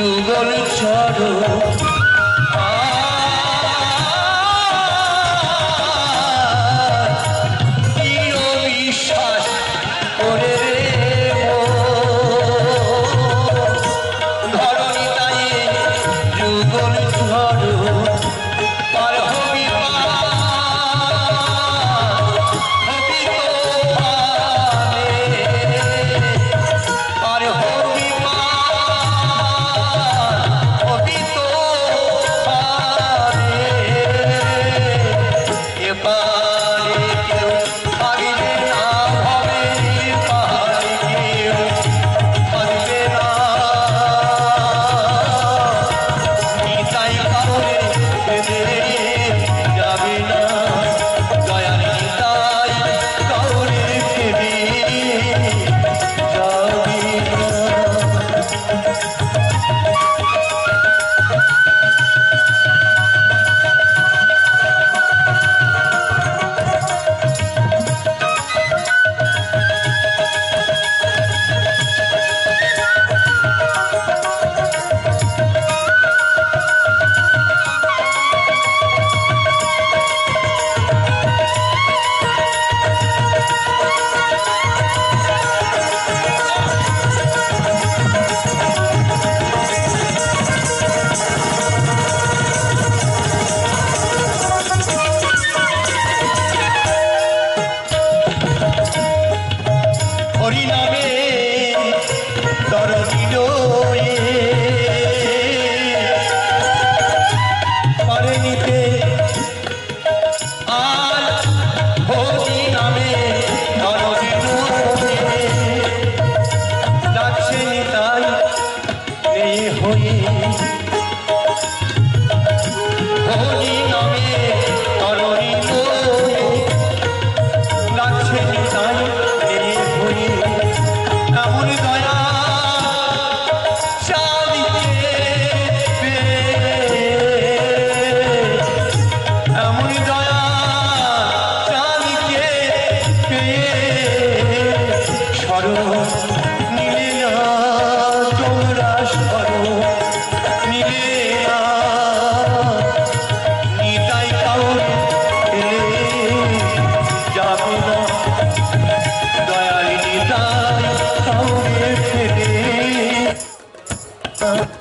যুগল সরো। uh.